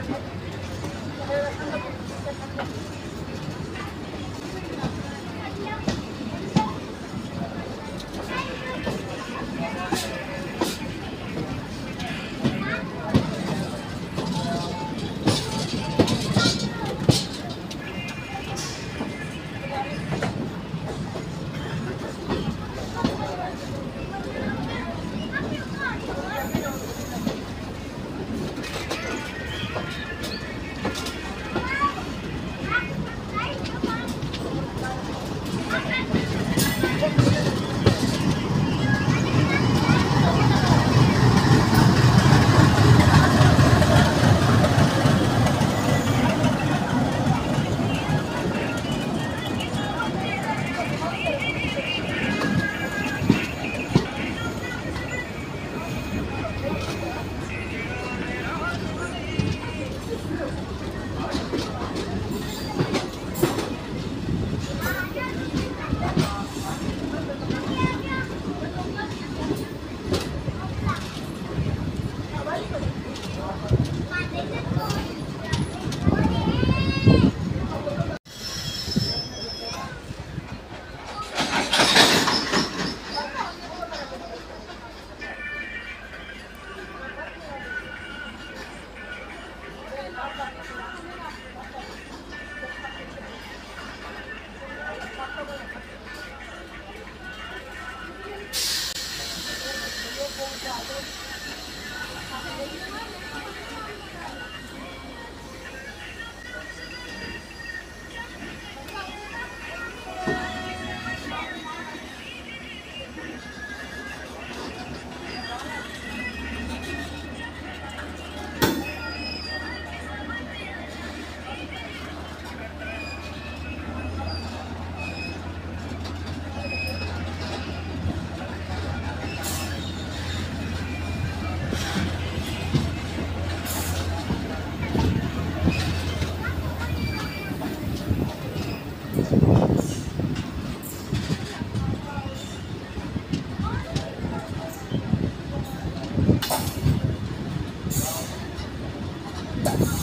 Second. Podcast.